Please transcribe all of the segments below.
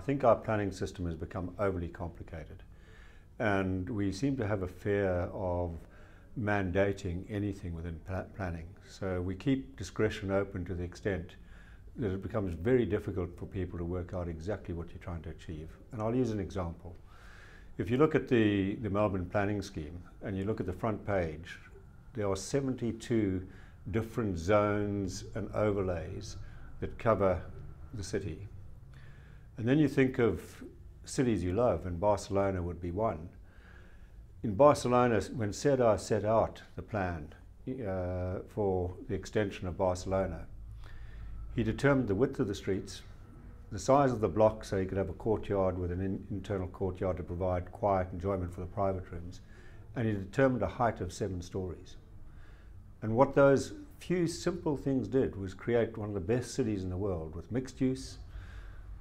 I think our planning system has become overly complicated and we seem to have a fear of mandating anything within planning. So we keep discretion open to the extent that it becomes very difficult for people to work out exactly what you're trying to achieve. And I'll use an example. If you look at the, the Melbourne planning scheme and you look at the front page, there are 72 different zones and overlays that cover the city. And then you think of cities you love, and Barcelona would be one. In Barcelona, when Cerdà set out the plan uh, for the extension of Barcelona, he determined the width of the streets, the size of the block so he could have a courtyard with an in internal courtyard to provide quiet enjoyment for the private rooms, and he determined a height of seven stories. And what those few simple things did was create one of the best cities in the world with mixed use,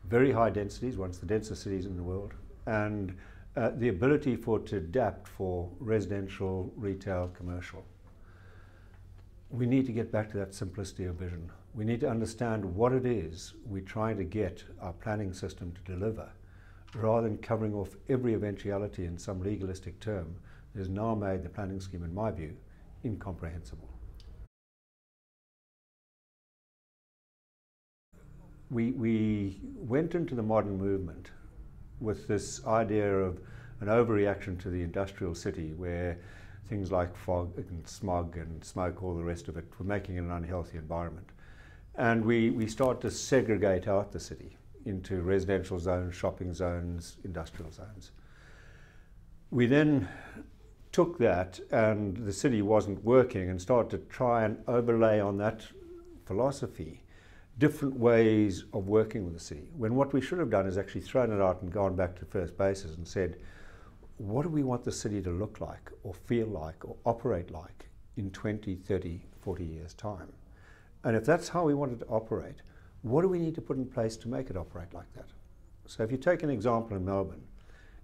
very high densities, one of the densest cities in the world, and uh, the ability for to adapt for residential, retail, commercial. We need to get back to that simplicity of vision. We need to understand what it is we're trying to get our planning system to deliver, rather than covering off every eventuality in some legalistic term that has now made the planning scheme, in my view, incomprehensible. we, we went into the modern movement with this idea of an overreaction to the industrial city where things like fog and smog and smoke, all the rest of it, were making it an unhealthy environment. And we, we started to segregate out the city into residential zones, shopping zones, industrial zones. We then took that and the city wasn't working and started to try and overlay on that philosophy different ways of working with the city. When what we should have done is actually thrown it out and gone back to first bases and said, what do we want the city to look like or feel like or operate like in 20, 30, 40 years' time? And if that's how we want it to operate, what do we need to put in place to make it operate like that? So if you take an example in Melbourne,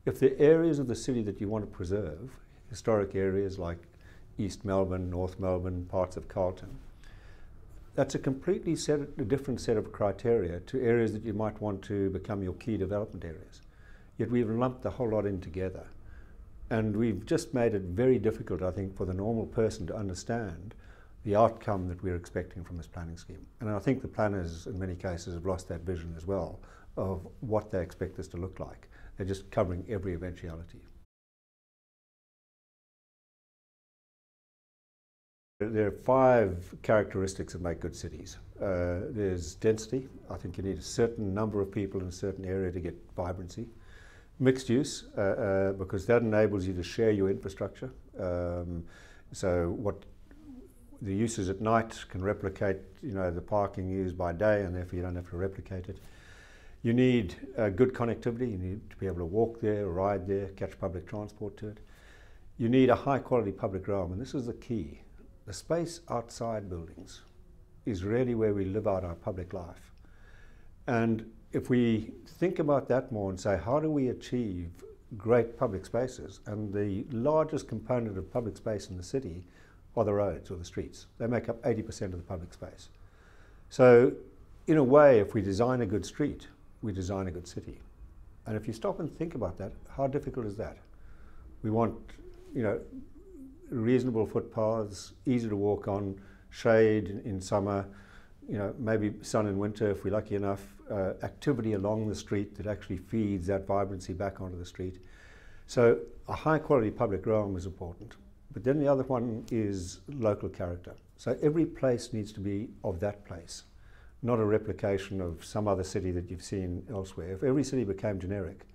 if the areas of the city that you want to preserve, historic areas like East Melbourne, North Melbourne, parts of Carlton, that's a completely set, a different set of criteria to areas that you might want to become your key development areas. Yet we've lumped the whole lot in together. And we've just made it very difficult, I think, for the normal person to understand the outcome that we're expecting from this planning scheme. And I think the planners, in many cases, have lost that vision as well of what they expect this to look like. They're just covering every eventuality. There are five characteristics that make good cities. Uh, there's density. I think you need a certain number of people in a certain area to get vibrancy. Mixed use, uh, uh, because that enables you to share your infrastructure. Um, so what the uses at night can replicate, you know, the parking used by day, and therefore you don't have to replicate it. You need uh, good connectivity. You need to be able to walk there, ride there, catch public transport to it. You need a high quality public realm, and this is the key the space outside buildings is really where we live out our public life. And if we think about that more and say, how do we achieve great public spaces? And the largest component of public space in the city are the roads or the streets. They make up 80% of the public space. So in a way, if we design a good street, we design a good city. And if you stop and think about that, how difficult is that? We want, you know, reasonable footpaths, easy to walk on, shade in, summer, you know, maybe sun in winter if we're lucky enough, uh, activity along the street that actually feeds that vibrancy back onto the street. So a high quality public realm is important. But then the other one is local character. So every place needs to be of that place, not a replication of some other city that you've seen elsewhere. If every city became generic,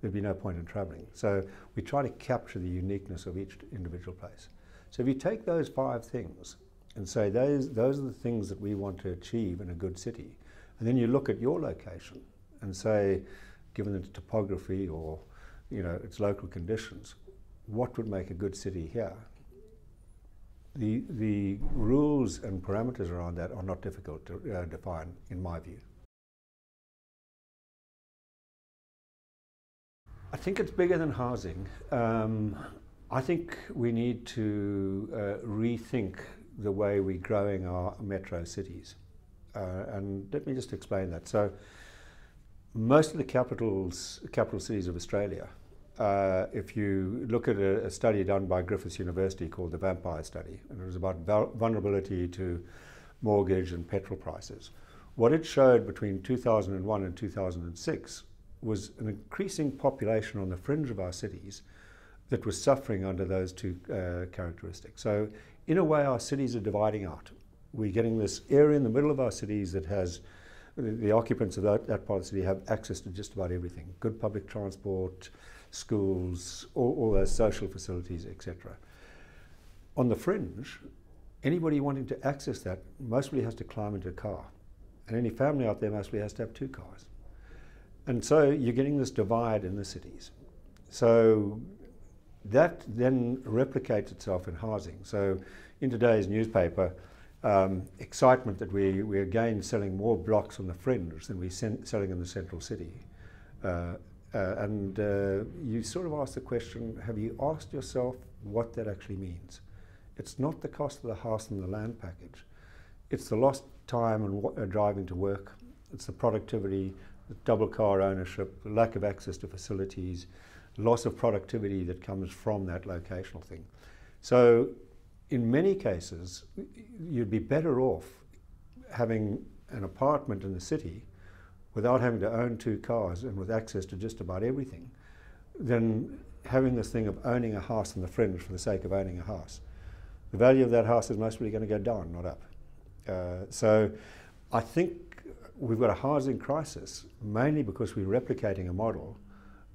there'd be no point in travelling. So we try to capture the uniqueness of each individual place. So if you take those five things and say those, those are the things that we want to achieve in a good city, and then you look at your location and say, given the topography or you know its local conditions, what would make a good city here? The, the rules and parameters around that are not difficult to uh, define, in my view. I think it's bigger than housing. Um, I think we need to uh, rethink the way we're growing our metro cities. Uh, and let me just explain that. So, most of the capitals, capital cities of Australia, uh, if you look at a, a, study done by Griffith University called the Vampire Study, and it was about vulnerability to mortgage and petrol prices, what it showed between 2001 and 2006 was an increasing population on the fringe of our cities that was suffering under those two uh, characteristics. So, in a way, our cities are dividing out. We're getting this area in the middle of our cities that has the, the occupants of that, that part of the city have access to just about everything good public transport, schools, all, all those social facilities, etc. On the fringe, anybody wanting to access that mostly has to climb into a car. And any family out there mostly has to have two cars. And so you're getting this divide in the cities. So that then replicates itself in housing. So in today's newspaper, um, excitement that we, we're again selling more blocks on the fringe than we're selling in the central city. Uh, uh, and uh, you sort of ask the question, have you asked yourself what that actually means? It's not the cost of the house and the land package. It's the lost time and uh, driving to work. It's the productivity, the double car ownership, the lack of access to facilities, loss of productivity that comes from that locational thing. So in many cases, you'd be better off having an apartment in the city without having to own two cars and with access to just about everything than having this thing of owning a house in the fringe for the sake of owning a house. The value of that house is mostly going to go down, not up. Uh, so I think we've got a housing crisis mainly because we're replicating a model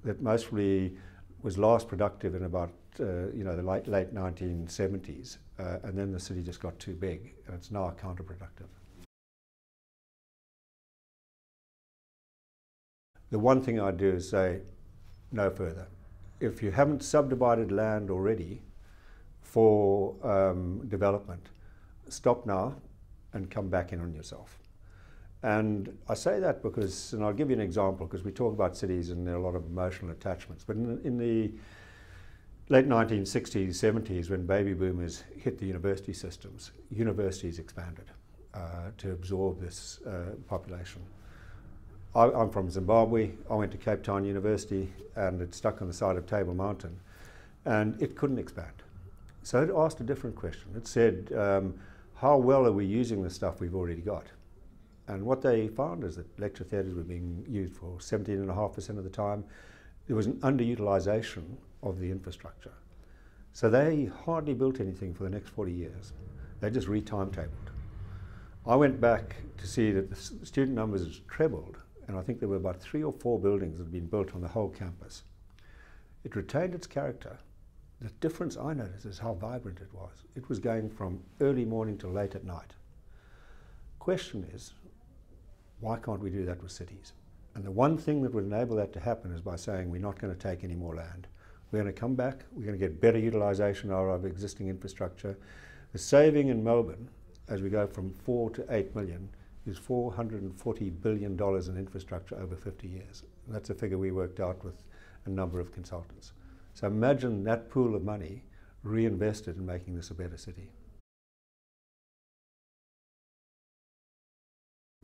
that mostly was last productive in about uh, you know the late late 1970s, uh, and then the city just got too big, and it's now counterproductive. The one thing I do is say, no further. If you haven't subdivided land already for um, development, stop now and come back in on yourself. And I say that because, and I'll give you an example, because we talk about cities and there are a lot of emotional attachments. But in, in the late 1960s, 70s, when baby boomers hit the university systems, universities expanded uh, to absorb this uh, population. I, am from Zimbabwe. I went to Cape Town University and it stuck on the side of Table Mountain, and it couldn't expand. So it asked a different question. It said, um, how well are we using the stuff we've already got? And what they found is that lecture theatres were being used for 17.5% of the time. There was an underutilisation of the infrastructure. So they hardly built anything for the next 40 years. They just re-timetabled. I went back to see that the student numbers trebled, and I think there were about three or four buildings that had been built on the whole campus. It retained its character. The difference I noticed is how vibrant it was. It was going from early morning to late at night. Question is, why can't we do that with cities? And the one thing that would enable that to happen is by saying we're not going to take any more land. We're going to come back, we're going to get better utilisation of our existing infrastructure. The saving in Melbourne, as we go from 4 to 8 million, is $440 billion in infrastructure over 50 years. And that's a figure we worked out with a number of consultants. So imagine that pool of money reinvested in making this a better city.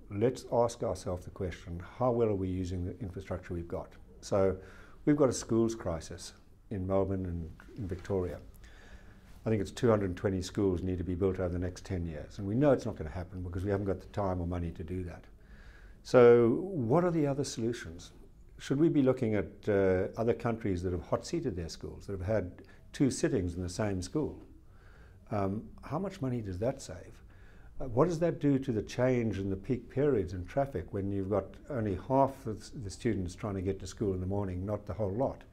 let's ask ourselves the question, how well are we using the infrastructure we've got? So we've got a schools crisis in Melbourne and in Victoria. I think it's 220 schools need to be built over the next 10 years. And we know it's not going to happen because we haven't got the time or money to do that. So what are the other solutions? Should we be looking at uh, other countries that have hot-seated their schools, that have had two sittings in the same school? Um, how much money does that save? Uh, what does that do to the change in the peak periods in traffic when you've got only half the students trying to get to school in the morning, not the whole lot?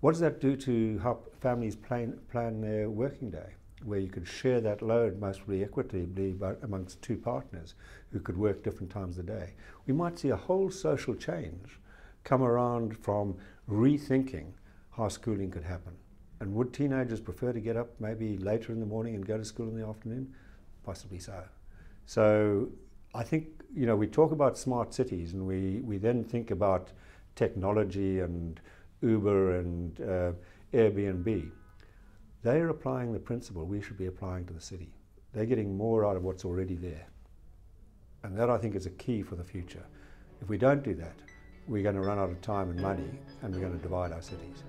What does that do to how families plan, plan their working day, where you could share that load mostly equitably amongst two partners who could work different times of the day? We might see a whole social change come around from rethinking how schooling could happen. And would teenagers prefer to get up maybe later in the morning and go to school in the afternoon? possibly so. So I think, you know, we talk about smart cities and we, we then think about technology and Uber and uh, Airbnb, they're applying the principle we should be applying to the city. They're getting more out of what's already there. And that I think is a key for the future. If we don't do that, we're going to run out of time and money and we're going to divide our cities.